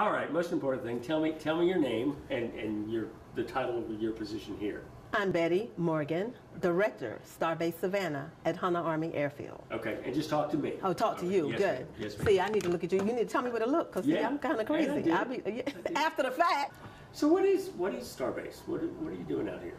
All right, most important thing, tell me tell me your name and, and your the title of your position here. I'm Betty Morgan, Director, Starbase Savannah at Hunter Army Airfield. Okay, and just talk to me. Oh, talk to you. Yes, Good. Yes, ma'am. see, I need to look at you. You need to tell me where to look because Yeah. I'm kind of crazy. I'll be, after the fact. So what is what is Starbase? What what are you doing out here?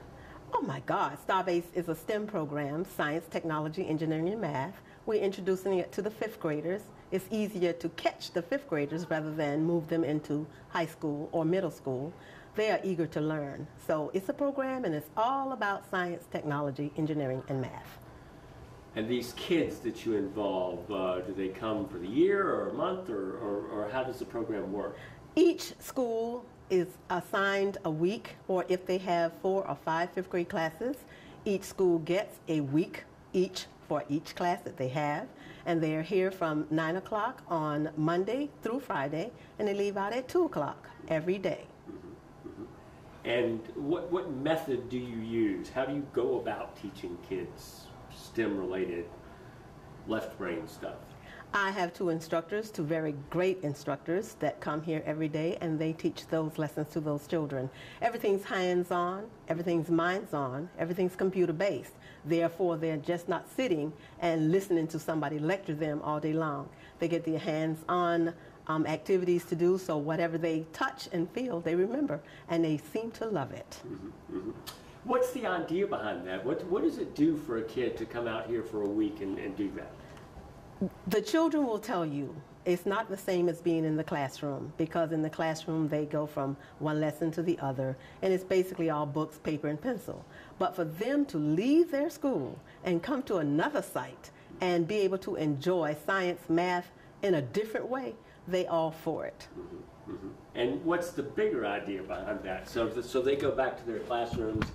Oh my God, Starbase is a STEM program, science, technology, engineering, and math. We're introducing it to the fifth graders. It's easier to catch the fifth graders rather than move them into high school or middle school. They are eager to learn. So it's a program and it's all about science, technology, engineering, and math. And these kids that you involve, uh, do they come for the year or a month, or, or, or how does the program work? Each school is assigned a week, or if they have four or five fifth grade classes, each school gets a week each for each class that they have. And they are here from 9 o'clock on Monday through Friday, and they leave out at 2 o'clock every day. And what, what method do you use? How do you go about teaching kids STEM related left brain stuff? I have two instructors, two very great instructors that come here every day and they teach those lessons to those children. Everything's hands on, everything's minds on, everything's computer based. Therefore, they're just not sitting and listening to somebody lecture them all day long. They get their hands on um, activities to do, so whatever they touch and feel, they remember, and they seem to love it. What's the idea behind that? What, what does it do for a kid to come out here for a week and, and do that? The children will tell you it's not the same as being in the classroom because in the classroom they go from one lesson to the other and it's basically all books, paper, and pencil. But for them to leave their school and come to another site and be able to enjoy science, math in a different way, they all for it. Mm-hmm. And what's the bigger idea behind that? So, so they go back to their classrooms,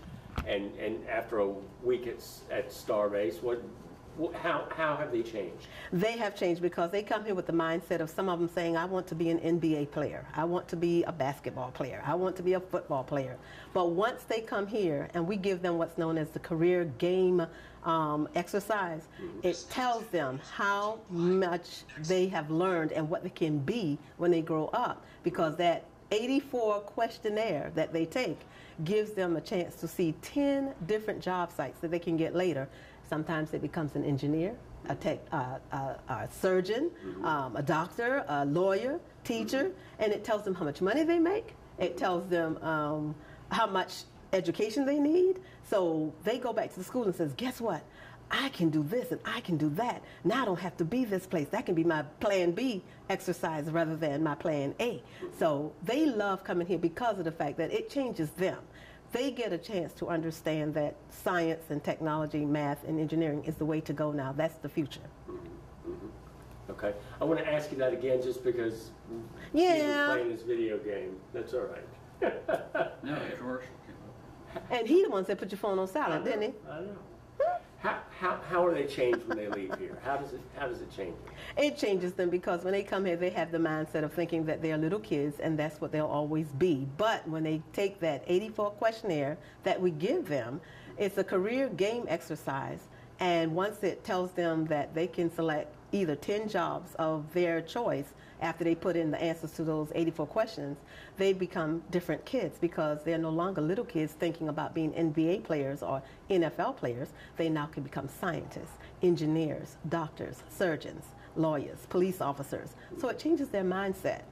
and, and after a week at, at Starbase, what, wh- how, how have they changed? They have changed because they come here with the mindset of some of them saying, I want to be an NBA player. I want to be a basketball player. I want to be a football player. But once they come here and we give them what's known as the career game um, exercise, it tells them how much they have learned and what they can be when they grow up. Because that 84 questionnaire that they take gives them a chance to see 10 different job sites that they can get later. Sometimes it becomes an engineer, a, tech, uh, uh, a surgeon, um, a doctor, a lawyer, teacher, and it tells them how much money they make. It tells them um, how much education they need. So they go back to the school and says, guess what? I can do this and I can do that. Now I don't have to be this place. That can be my plan B exercise rather than my plan A. So they love coming here because of the fact that it changes them. They get a chance to understand that science and technology, math and engineering is the way to go now. That's the future. Mm-hmm. Okay, I want to ask you that again just because he's Yeah. playing this video game. That's all right. No, a commercial came up. And he the ones that put your phone on silent, didn't he? I know. How, how, how are they changed when they leave here? How does it how does it change? them? It changes them because when they come here, they have the mindset of thinking that they're little kids and that's what they'll always be. But when they take that 84 questionnaire that we give them, it's a career game exercise. And once it tells them that they can select either 10 jobs of their choice after they put in the answers to those 84 questions, they become different kids because they're no longer little kids thinking about being NBA players or NFL players. They now can become scientists, engineers, doctors, surgeons, lawyers, police officers. So it changes their mindset.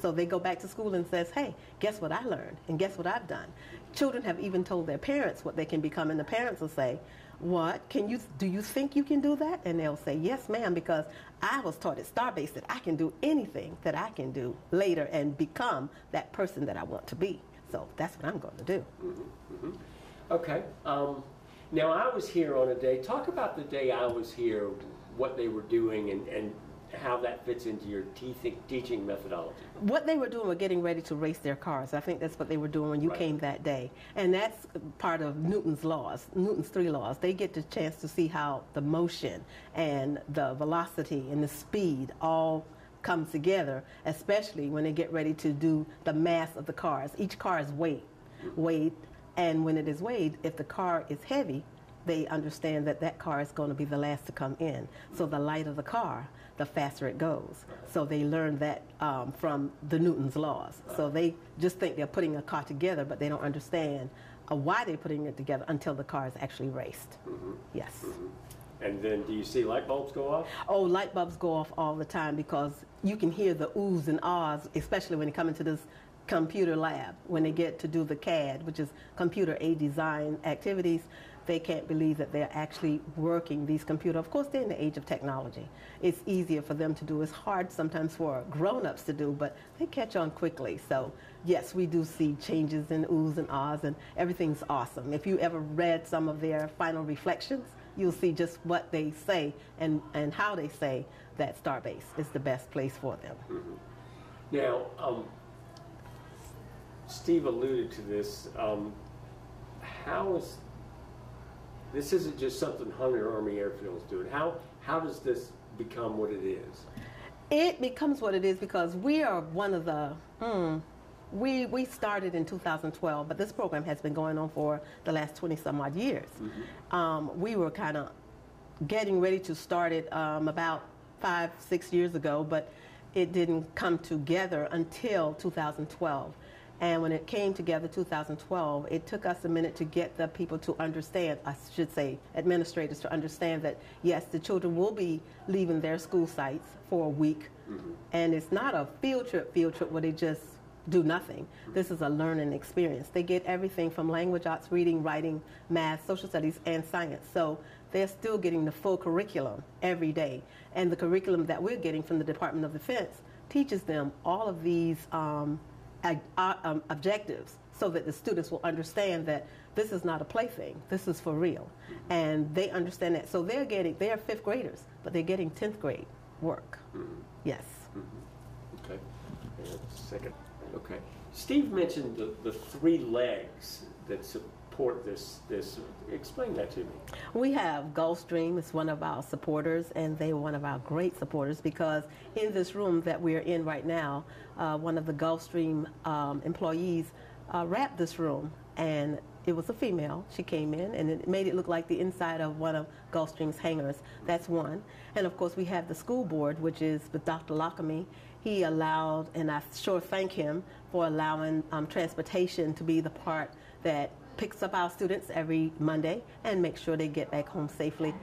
So they go back to school and says, "Hey, guess what I learned and guess what I've done." Children have even told their parents what they can become and the parents will say, "What? Can you do you think you can do that?" And they'll say, "Yes, ma'am, because I was taught at Starbase that I can do anything that I can do later and become that person that I want to be." So that's what I'm going to do. Okay. Um, now I was here on a day. Talk about the day I was here, what they were doing, and, and how that fits into your teaching, methodology. What they were doing were getting ready to race their cars. I think that's what they were doing when you Right. came that day. And that's part of Newton's laws, Newton's three laws. They get the chance to see how the motion and the velocity and the speed all come together, especially when they get ready to do the mass of the cars. Each car is weighed, weighed, and when it is weighed, if the car is heavy, they understand that that car is going to be the last to come in. So the light of the car, the faster it goes. So they learn that um, from the Newton's laws. So they just think they're putting a car together, but they don't understand uh, why they're putting it together until the car is actually raced. Yes. And then do you see light bulbs go off? Oh, light bulbs go off all the time because you can hear the oohs and ahs, especially when they come into this computer lab. When they get to do the CAD, which is computer aid design activities, they can't believe that they're actually working these computers. Of course, they're in the age of technology. It's easier for them to do. It's hard sometimes for grown-ups to do, but they catch on quickly. So yes, we do see changes in oohs and ahs, and everything's awesome. If you ever read some of their final reflections, you'll see just what they say and, and how they say that Starbase is the best place for them. Now, um, Steve alluded to this. Um, how is this? Isn't just something Hunter Army Airfield is doing. How how does this become what it is? It becomes what it is because we are one of the. Hmm, we we started in 2012, but this program has been going on for the last 20 some odd years. Um, we were kind of getting ready to start it um, about five six years ago, but it didn't come together until 2012. And when it came together 2012, it took us a minute to get the people to understand, I should say, administrators to understand that yes, the children will be leaving their school sites for a week. And it's not a field trip, field trip where they just do nothing. This is a learning experience. They get everything from language arts, reading, writing, math, social studies, and science. So they're still getting the full curriculum every day. And the curriculum that we're getting from the Department of Defense teaches them all of these um, Uh, um, objectives so that the students will understand that this is not a plaything, this is for real. And they understand that. So they're getting, they're fifth graders, but they're getting 10th grade work. Mm-hmm. Yes. Mm-hmm. Okay. And Second. Okay. Steve mentioned the, the three legs that support this. This. Explain that to me. We have Gulfstream is one of our supporters, and they were one of our great supporters because in this room that we're in right now, uh, one of the Gulfstream um, employees uh, wrapped this room, and it was a female. She came in, and it made it look like the inside of one of Gulfstream's hangars. That's one, and of course we have the school board, which is with Dr. Lockamy. He allowed, and I sure thank him for allowing um, transportation to be the part that picks up our students every Monday and makes sure they get back home safely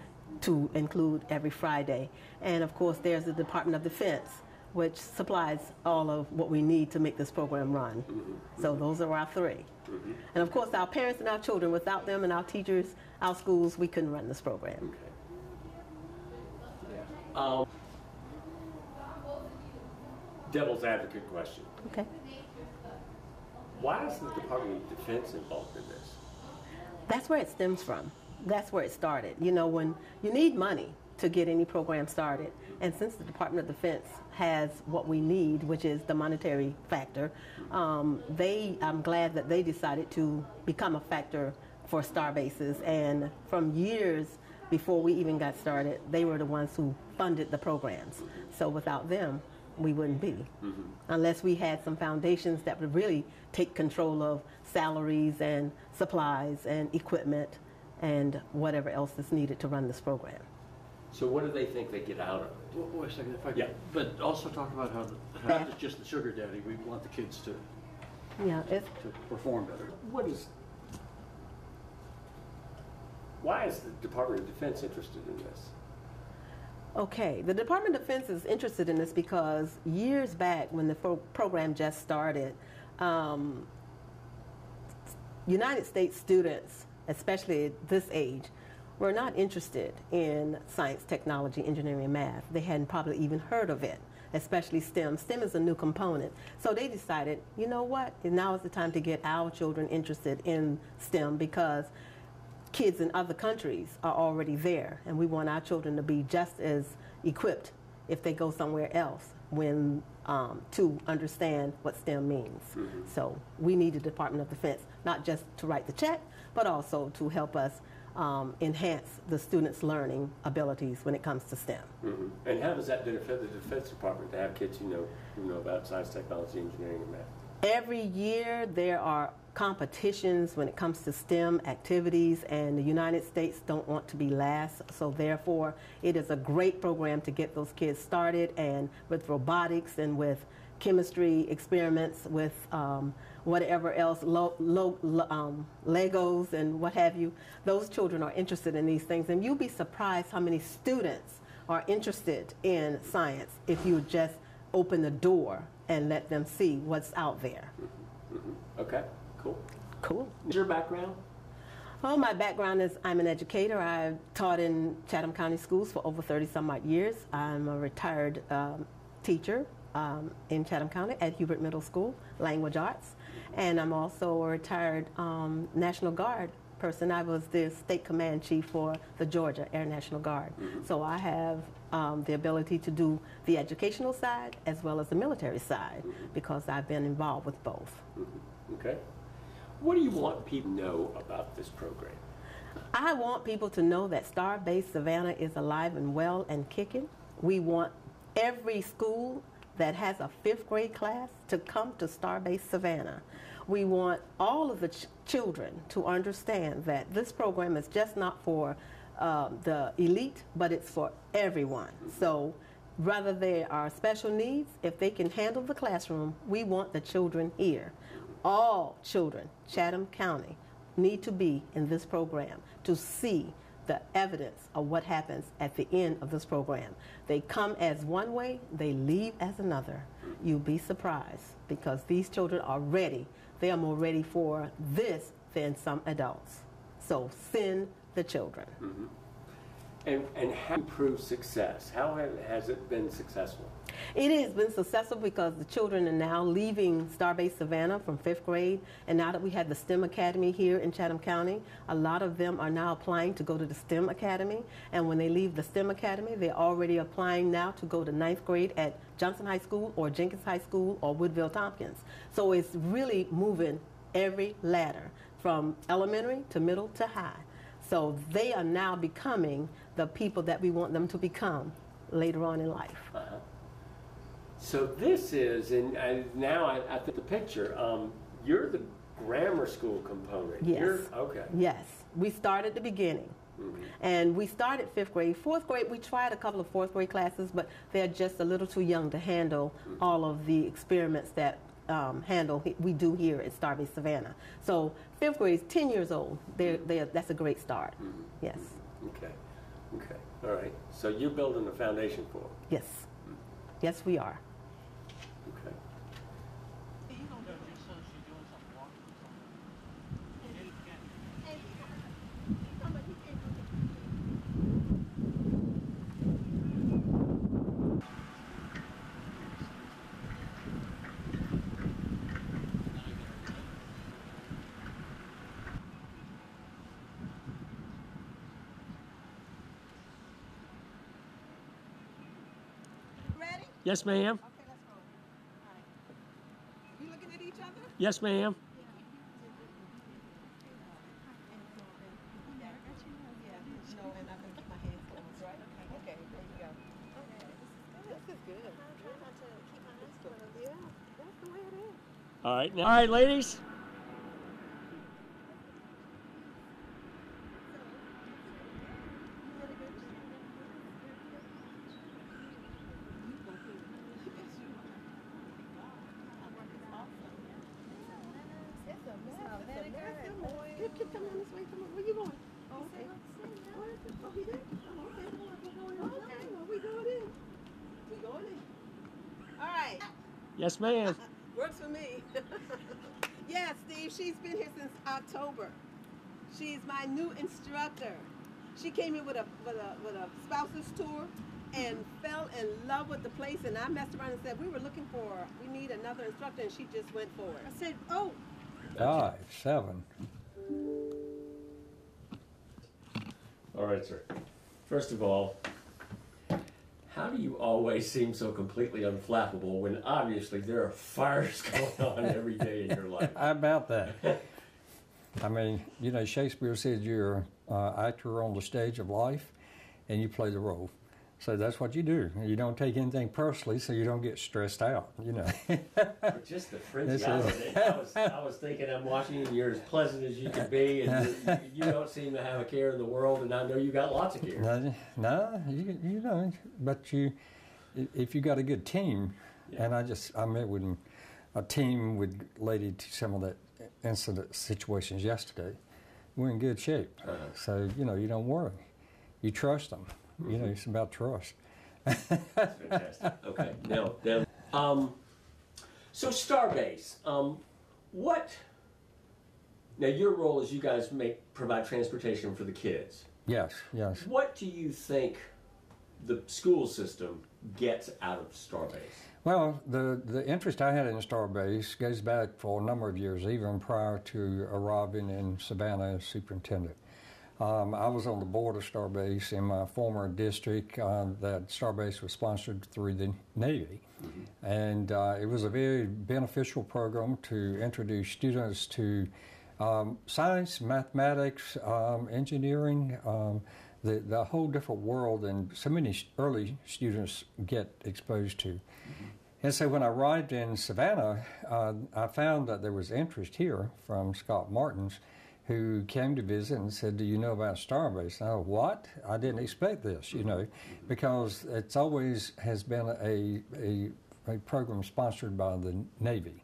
to include every Friday. And of course, there's the Department of Defense, which supplies all of what we need to make this program run. So those are our 3 And of course, our parents and our children, without them and our teachers, our schools, we couldn't run this program. Okay. Um, devil's advocate question. Okay. Why is the Department of Defense involved in this? That's where it stems from. That's where it started. You know, when you need money to get any program started, and since the Department of Defense has what we need, which is the monetary factor, um, they, I'm glad that they decided to become a factor for star bases. And from years before we even got started, they were the ones who funded the programs. So without them, we wouldn't be. Mm-hmm. Unless we had some foundations that would really take control of salaries and supplies and equipment and whatever else is needed to run this program. So what do they think they get out of it? Wait wait a second, if I Yeah. could, but also talk about how, the- how That- it's just the sugar daddy, we want the kids to, Yeah, it's, to perform better. What is? Why is the Department of Defense interested in this? Okay, the Department of Defense is interested in this because years back, when the pro- program just started, um, United States students, especially at this age, were not interested in science, technology, engineering, and math. They hadn't probably even heard of it, especially STEM. STEM is a new component. So they decided, you know what, now is the time to get our children interested in STEM because kids in other countries are already there, and we want our children to be just as equipped if they go somewhere else when um, to understand what STEM means. So we need the Department of Defense not just to write the check, but also to help us um, enhance the students' learning abilities when it comes to STEM. Mhm. And how does that benefit the Defense Department to have kids who know who know about science, technology, engineering, and math? Every year there are competitions when it comes to STEM activities, and the United States don't want to be last. So therefore, it is a great program to get those kids started, and with robotics and with chemistry experiments, with um, whatever else, lo, lo, um, Legos and what have you. Those children are interested in these things, and you'll be surprised how many students are interested in science if you just open the door and let them see what's out there. Okay, cool. Cool. Your background? Well, my background is I'm an educator. I've taught in Chatham County schools for over 30 some odd years. I'm a retired um, teacher um, in Chatham County at Hubert Middle School, language arts. And I'm also a retired um, National Guard person. I was the state command chief for the Georgia Air National Guard. So I have um, the ability to do the educational side as well as the military side because I've been involved with both. Okay. What do you want people to know about this program? I want people to know that Star Base Savannah is alive and well and kicking. We want every school that has a fifth grade class to come to Star Base Savannah. We want all of the ch- children to understand that this program is just not for um, the elite, but it's for everyone. So, whether they are special needs, if they can handle the classroom, we want the children here. All children, Chatham County, need to be in this program to see the evidence of what happens at the end of this program. They come as one way, they leave as another. You'll be surprised because these children are ready. They are more ready for this than some adults. So send the children. Mm-hmm. And, and how improve success? How has it been successful? It has been successful because the children are now leaving Starbase Savannah from fifth grade, and now that we have the STEM Academy here in Chatham County, a lot of them are now applying to go to the STEM Academy. And when they leave the STEM Academy, they're already applying now to go to ninth grade at Johnson High School or Jenkins High School or Woodville Tompkins. So it's really moving every ladder from elementary to middle to high. So they are now becoming the people that we want them to become later on in life. Uh-huh. So this is, and I, now I, I think the picture, um, you're the grammar school component. Yes. You're, okay. Yes, we started at the beginning. And we started fifth grade. Fourth grade, we tried a couple of fourth grade classes, but they're just a little too young to handle all of the experiments that um, handle we do here at Starbase Savannah. So fifth grade is 10 years old. They're, they're, that's a great start. Yes, Okay. Okay. All right. So you're building a foundation for them. yes, yes, we are. Okay. Ready? Yes, ma'am. Okay, let's go. All right. You looking at each other? Yes, ma'am. No, and I'm going to keep my hands closed, right? Okay, there you go. This is good. Yeah, that's the way it is. All right. Now, all right, ladies. Keep, keep coming this way. Come on. Where you going? Oh, okay. Oh, he did? Oh, okay. We're going in. Okay. Well, we going in. We going in. All right. Yes, ma'am. Works for me. yeah, Steve, she's been here since October. She's my new instructor. She came in with a with a with a spouses tour and fell in love with the place and I messed around and said we were looking for we need another instructor and she just went for it. I said, "Oh, Five, seven. All right, sir. First of all, how do you always seem so completely unflappable when obviously there are fires going on every day in your life? How about that? I mean, you know, Shakespeare said you're an uh, actor on the stage of life and you play the role. So that's what you do. You don't take anything personally, so you don't get stressed out. You know. Just the This is- phraseology. I was, I was thinking, I'm watching you. You're as pleasant as you can be, and you, you don't seem to have a care in the world, and I know you got lots of care. no, no, you you don't. But you, if you got a good team, and I just I met with a team with related to some of the incident situations yesterday. We're in good shape. Uh-huh. So you know you don't worry. You trust them. You know it's about trust. That's fantastic. Okay, now, now, um, so Starbase, um, what? Now, your role is you guys make provide transportation for the kids. Yes, yes. What do you think the school system gets out of Starbase? Well, the, the interest I had in Starbase goes back for a number of years, even prior to arriving in Savannah as superintendent. Um, I was on the board of Starbase in my former district uh, that Starbase was sponsored through the Navy. And uh, it was a very beneficial program to introduce students to um, science, mathematics, um, engineering, um, the, the whole different world, and so many early students get exposed to. And so when I arrived in Savannah, uh, I found that there was interest here from Scott Martins, who came to visit and said, "Do you know about Starbase?" And I, what? I didn't expect this, you know, because it's always has been a a, a program sponsored by the Navy.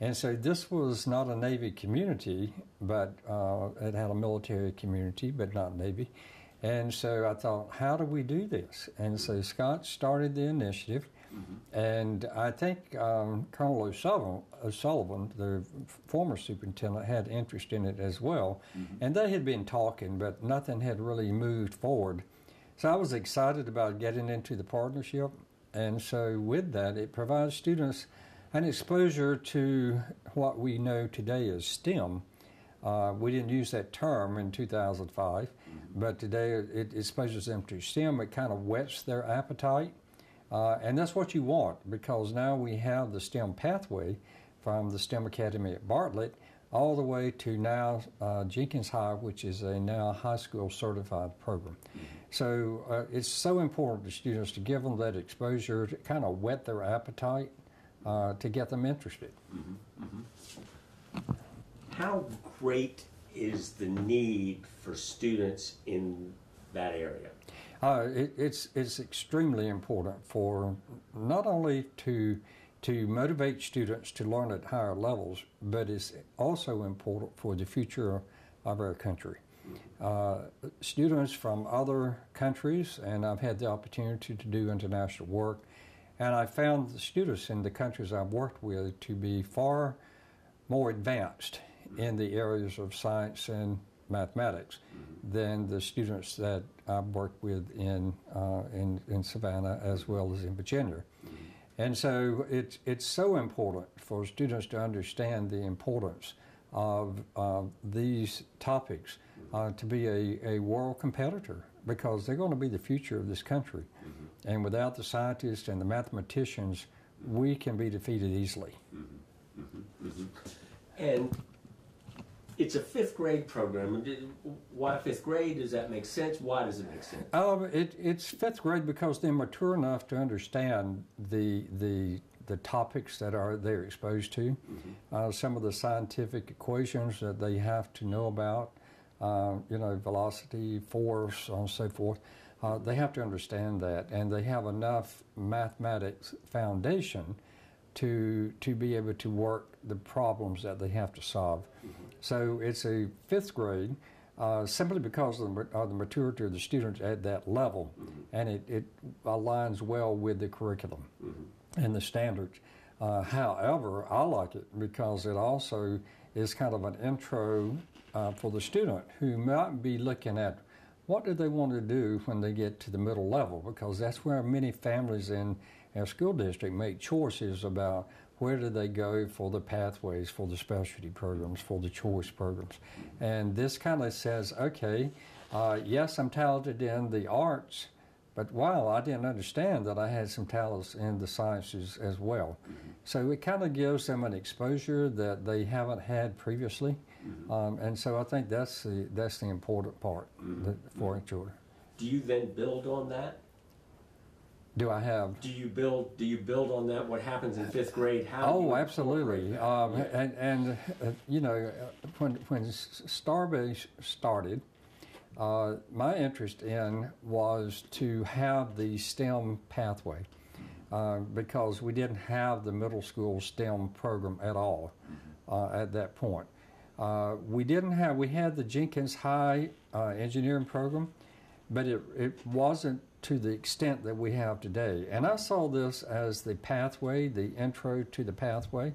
And so this was not a Navy community, but uh, it had a military community, but not Navy. And so I thought, how do we do this? And so Scott started the initiative. And I think um, Colonel O'Sullivan, O'Sullivan, the former superintendent, had interest in it as well. And they had been talking, but nothing had really moved forward. So I was excited about getting into the partnership. And so with that, it provides students an exposure to what we know today as STEM. Uh, we didn't use that term in 2005, but today it exposes them to STEM. It kind of whets their appetite. Uh, and that's what you want because now we have the STEM pathway from the STEM Academy at Bartlett all the way to now uh, Jenkins High, which is a now high school certified program. So uh, it's so important to students to give them that exposure to kind of whet their appetite uh, to get them interested. How great is the need for students in that area? Uh, it, it's it's extremely important for not only to to motivate students to learn at higher levels, but it's also important for the future of our country. Uh, students from other countries, and I've had the opportunity to do international work, and I found the students in the countries I've worked with to be far more advanced in the areas of science and mathematics than the students that I've worked with in, uh, in, in Savannah as well as in Virginia. And so it's, it's so important for students to understand the importance of uh, these topics uh, to be a, a world competitor because they're going to be the future of this country. And without the scientists and the mathematicians, we can be defeated easily. And it's a fifth grade program. Why fifth grade? Does that make sense? Why does it make sense? Um, it, it's fifth grade because they're mature enough to understand the the the topics that are they're exposed to, uh, some of the scientific equations that they have to know about, uh, you know, velocity, force, and so forth. Uh, they have to understand that, and they have enough mathematics foundation to to be able to work the problems that they have to solve. So it's a fifth grade, uh, simply because of the, of the maturity of the students at that level, and it, it aligns well with the curriculum and the standards. Uh, however, I like it because it also is kind of an intro uh, for the student who might be looking at what do they want to do when they get to the middle level because that's where many families in our school district make choices about where do they go for the pathways for the specialty programs for the choice programs. And this kind of says okay uh, yes i'm talented in the arts but wow i didn't understand that i had some talents in the sciences as well. So it kind of gives them an exposure that they haven't had previously. Um, and so i think that's the that's the important part that, for children Do you then build on that? Do I have Do you build, do you build on that, what happens in fifth grade? How Oh, absolutely. Um, and and uh, you know, when when Starbase started, uh, my interest in was to have the STEM pathway uh, because we didn't have the middle school STEM program at all uh, at that point. Uh, we didn't have we had the Jenkins High uh, engineering program, but it, it wasn't to the extent that we have today. And I saw this as the pathway, the intro to the pathway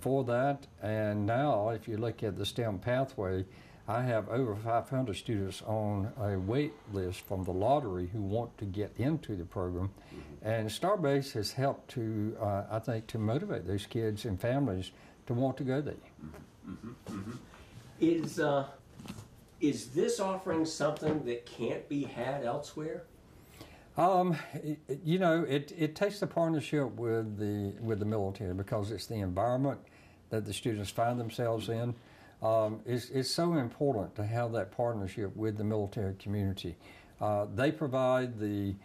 for that. And now, if you look at the STEM pathway, I have over 500 students on a wait list from the lottery who want to get into the program. And Starbase has helped to, uh, I think, to motivate those kids and families to want to go there. Is, uh, is this offering something that can't be had elsewhere? Um, it- you know, it, it takes the partnership with the with the military because it's the environment that the students find themselves in. Um, it's, it's so important to have that partnership with the military community. Uh, they provide the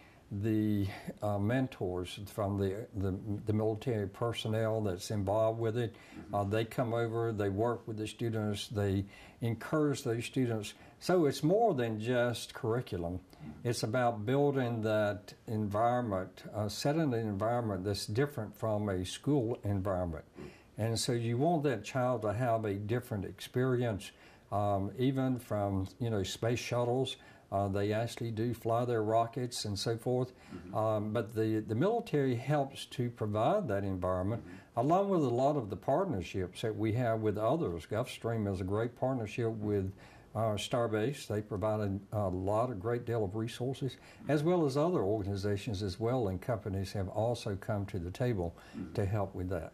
the uh, mentors from the, the the military personnel that's involved with it. Uh, they come over, they work with the students, they encourage those students. So it's more than just curriculum. It's about building that environment, uh, setting an environment that's different from a school environment. And so you want that child to have a different experience, um, even from you know space shuttles. Uh, they actually do fly their rockets and so forth. Um, but the, the military helps to provide that environment, along with a lot of the partnerships that we have with others. Gulfstream is a great partnership with uh, Starbase. They provide a, a lot, a great deal of resources, as well as other organizations as well, and companies have also come to the table to help with that.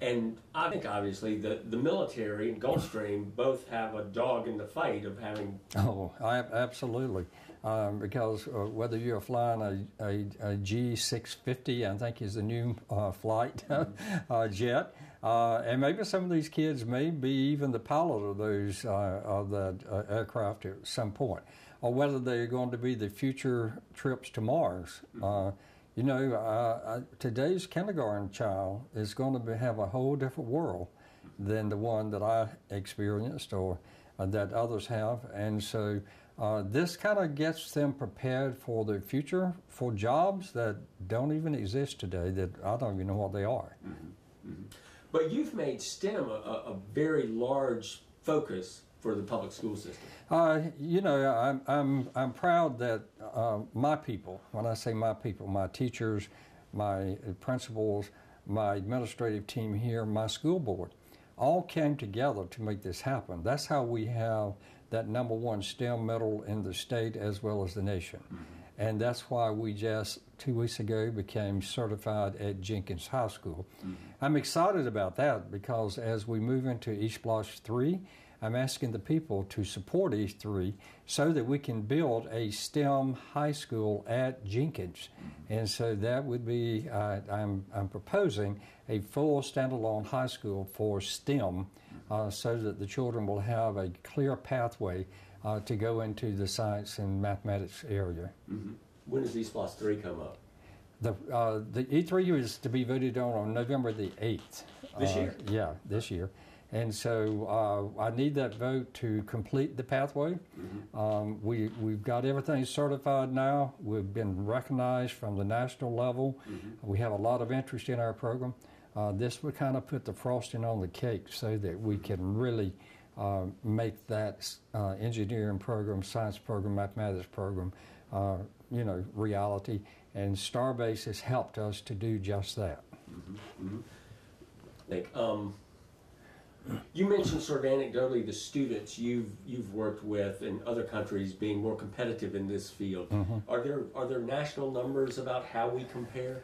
And I think obviously the, the military and Gulfstream both have a dog in the fight of having Oh, I, absolutely. Um, because uh, whether you're flying a, a, a G650, I think is the new uh, flight uh, jet, uh, and maybe some of these kids may be even the pilot of those uh, of that uh, aircraft at some point, or whether they're going to be the future trips to Mars. You know, uh, I, today's kindergarten child is going to be, have a whole different world than the one that I experienced or uh, that others have. And so uh, this kind of gets them prepared for the future for jobs that don't even exist today that I don't even know what they are. But you've made STEM a, a very large focus for the public school system. Uh, you know, I'm, I'm, I'm proud that uh, my people, when I say my people, my teachers, my principals, my administrative team here, my school board, all came together to make this happen. That's how we have that number one STEM medal in the state as well as the nation. And that's why we just two weeks ago became certified at Jenkins High School. I'm excited about that because as we move into ESPLOST 3, I'm asking the people to support East 3 so that we can build a STEM high school at Jenkins. And so that would be, uh, I'm, I'm proposing a full standalone high school for STEM uh, so that the children will have a clear pathway uh, to go into the science and mathematics area. When does ESPLOST 3 come up? The, uh, the E3 is to be voted on on November the 8th. This Uh, year? Yeah, this year. And so uh, I need that vote to complete the pathway. Um, we, we've got everything certified now. We've been recognized from the national level. We have a lot of interest in our program. Uh, this would kind of put the frosting on the cake so that we can really uh, make that uh, engineering program, science program, mathematics program, uh, you know, reality. And Starbase has helped us to do just that. Like, um, you mentioned sort of anecdotally the students you've you've worked with in other countries being more competitive in this field. Are there are there national numbers about how we compare?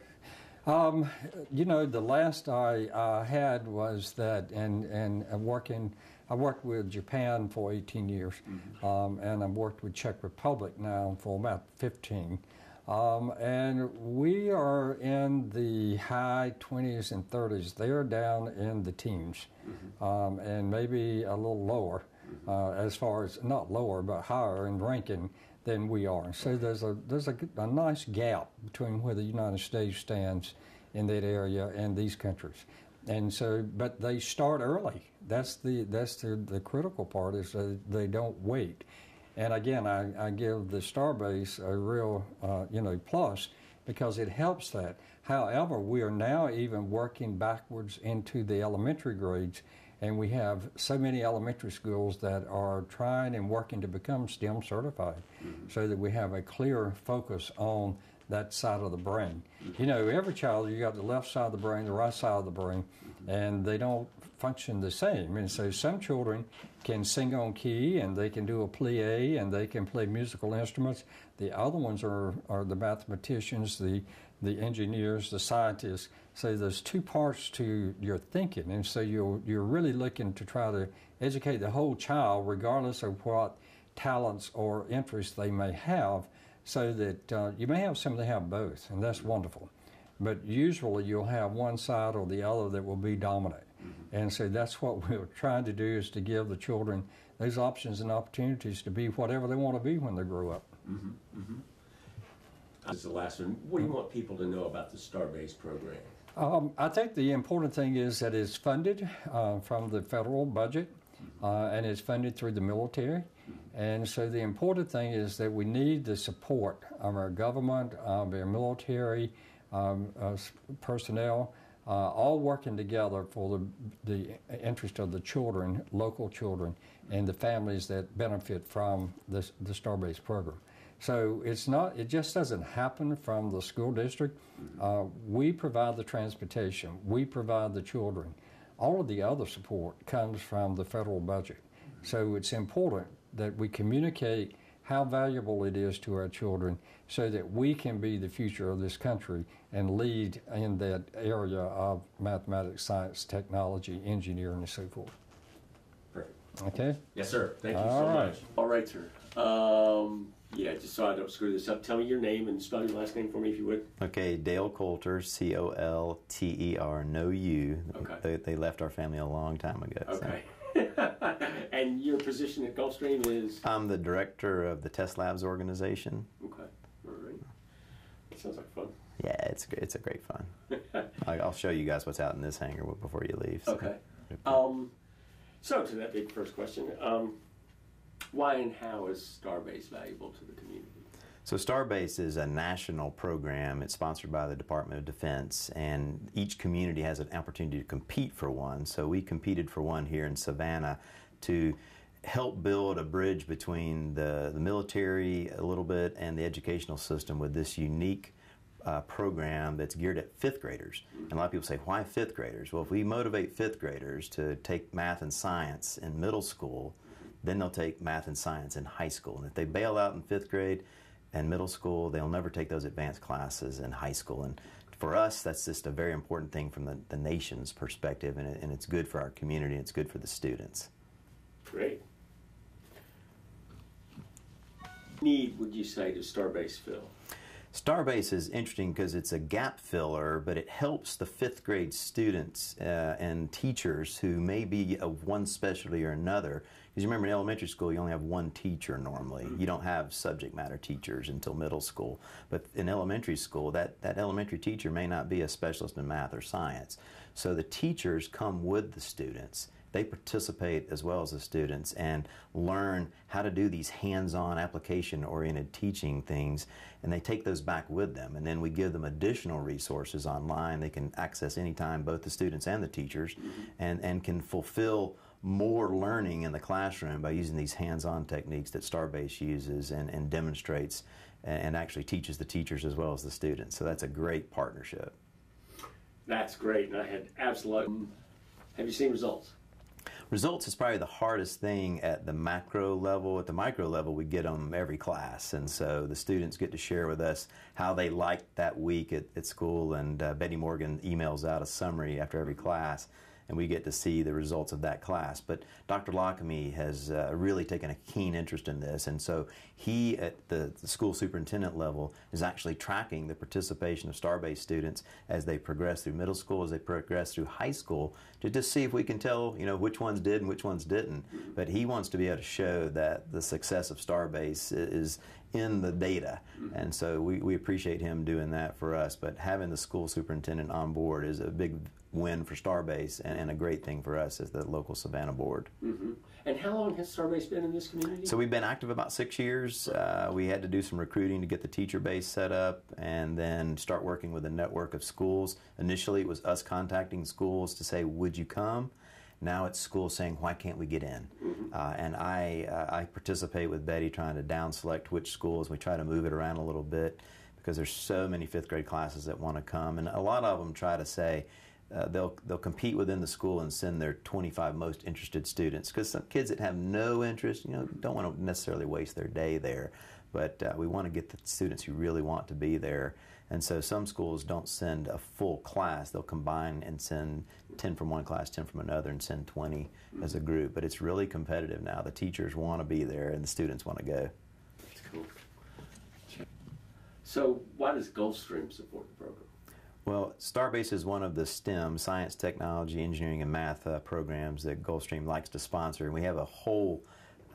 Um, you know, the last I uh, had was that, and and uh, working, I worked with Japan for 18 years, um, and I've worked with Czech Republic now for about 15. Um, and we are in the high 20s and 30s. They are down in the teens, um, and maybe a little lower, uh, as far as not lower but higher in ranking than we are. So there's a there's a, a nice gap between where the United States stands in that area and these countries. And so, but they start early. That's the that's the, the critical part is they don't wait. And again, I, I give the Starbase a real uh, you know plus because it helps that. However, we are now even working backwards into the elementary grades, and we have so many elementary schools that are trying and working to become STEM certified, so that we have a clear focus on that side of the brain. You know, every child, you got the left side of the brain, the right side of the brain, and they don't function the same. And so some children can sing on key and they can do a plie and they can play musical instruments. The other ones are, are the mathematicians, the, the engineers, the scientists. So there's two parts to your thinking. And so you're, you're really looking to try to educate the whole child, regardless of what talents or interests they may have, so that uh, you may have some that have both, and that's wonderful. But usually you'll have one side or the other that will be dominant. And so that's what we're trying to do is to give the children those options and opportunities to be whatever they want to be when they grow up. This is the last one. What do you want people to know about the Starbase program? Um, I think the important thing is that it's funded uh, from the federal budget uh, and it's funded through the military. And so the important thing is that we need the support of our government, of our military um, uh, personnel, uh, all working together for the, the interest of the children, local children, and the families that benefit from this, the Starbase program. So it's not, it just doesn't happen from the school district. Uh, we provide the transportation, we provide the children. All of the other support comes from the federal budget. So it's important that we communicate how valuable it is to our children so that we can be the future of this country and lead in that area of mathematics, science, technology, engineering, and so forth. Perfect. Okay? Yes, sir. Thank you All so right. much. All right, sir. Um, yeah, just so I don't screw this up, tell me your name and spell your last name for me if you would. Okay, Dale Colter, C O L T E R, no U. Okay. They, they left our family a long time ago. so. And your position at Gulfstream is? I'm the director of the Test Labs organization. Okay. All right. That sounds like fun. Yeah, it's it's a great fun. I- I'll show you guys what's out in this hangar before you leave. so. Okay. Um, so to that big first question, um, why and how is Starbase valuable to the community? So Starbase is a national program. It's sponsored by the Department of Defense, and each community has an opportunity to compete for one. So we competed for one here in Savannah to help build a bridge between the, the military a little bit and the educational system with this unique uh, program that's geared at fifth graders. And a lot of people say, why fifth graders? Well, if we motivate fifth graders to take math and science in middle school, then they'll take math and science in high school. And if they bail out in fifth grade and middle school, they'll never take those advanced classes in high school. And for us, that's just a very important thing from the, the nation's perspective, and, it, and it's good for our community, it's good for the students. Great. Need would you say to Starbase fill? Starbase is interesting because it's a gap filler, but it helps the fifth grade students uh, and teachers who may be of one specialty or another. Because you remember in elementary school, you only have one teacher normally. You don't have subject matter teachers until middle school. But in elementary school, that, that elementary teacher may not be a specialist in math or science. So the teachers come with the students they participate as well as the students and learn how to do these hands-on application oriented teaching things and they take those back with them and then we give them additional resources online they can access anytime both the students and the teachers and, and can fulfill more learning in the classroom by using these hands-on techniques that Starbase uses and, and demonstrates and actually teaches the teachers as well as the students so that's a great partnership That's great, and I had absolute. Have you seen results? Results is probably the hardest thing at the macro level. At the micro level, we get them every class, and so the students get to share with us how they liked that week at, at school. And uh, Betty Morgan emails out a summary after every class, and we get to see the results of that class. But Dr. Lockamy has uh, really taken a keen interest in this, and so he, at the, the school superintendent level, is actually tracking the participation of star-based students as they progress through middle school, as they progress through high school, to just see if we can tell, you know, which ones did and which ones didn't. But he wants to be able to show that the success of Starbase is in the data, and so we, we appreciate him doing that for us. But having the school superintendent on board is a big win for Starbase and, and a great thing for us as the local Savannah board. And how long has Starbase been in this community? So we've been active about six years. Uh, we had to do some recruiting to get the teacher base set up and then start working with a network of schools. Initially, it was us contacting schools to say, Would you come? Now it's schools saying, Why can't we get in? Uh, and I, uh, I participate with Betty trying to down select which schools. We try to move it around a little bit because there's so many fifth grade classes that want to come. And a lot of them try to say, uh, they'll they'll compete within the school and send their 25 most interested students because some kids that have no interest, you know, don't want to necessarily waste their day there, but uh, we want to get the students who really want to be there. And so some schools don't send a full class; they'll combine and send 10 from one class, 10 from another, and send 20 as a group. But it's really competitive now. The teachers want to be there, and the students want to go. That's cool. So why does Gulfstream support the program? Well, Starbase is one of the STEM, science, technology, engineering, and math uh, programs that Gulfstream likes to sponsor. And we have a whole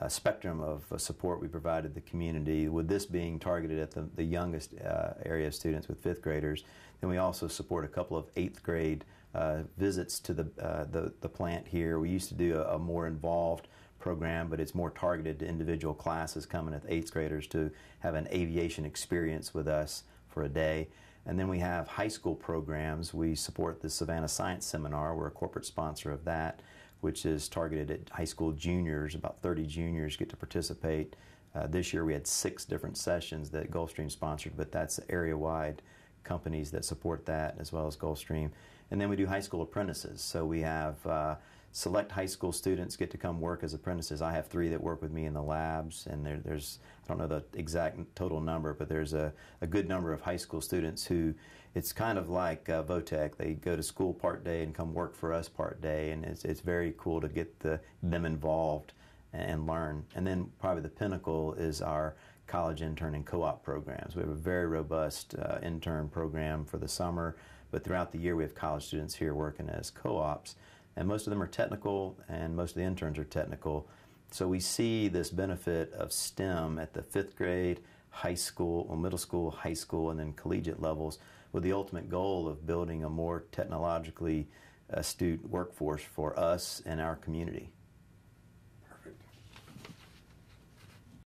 uh, spectrum of uh, support we provided the community, with this being targeted at the, the youngest uh, area of students with fifth graders. Then we also support a couple of eighth grade uh, visits to the, uh, the, the plant here. We used to do a, a more involved program, but it's more targeted to individual classes coming at eighth graders to have an aviation experience with us for a day. And then we have high school programs. We support the Savannah Science Seminar. We're a corporate sponsor of that, which is targeted at high school juniors. About 30 juniors get to participate. Uh, this year we had six different sessions that Gulfstream sponsored, but that's area wide companies that support that as well as Gulfstream. And then we do high school apprentices. So we have uh, select high school students get to come work as apprentices. I have three that work with me in the labs, and there, there's I don't know the exact total number, but there's a, a good number of high school students who it's kind of like uh, Votech. They go to school part day and come work for us part day, and it's, it's very cool to get the, them involved and learn. And then probably the pinnacle is our college intern and co-op programs. We have a very robust uh, intern program for the summer, but throughout the year we have college students here working as co-ops, and most of them are technical, and most of the interns are technical. So we see this benefit of STEM at the fifth grade, high school, or middle school, high school, and then collegiate levels, with the ultimate goal of building a more technologically astute workforce for us and our community.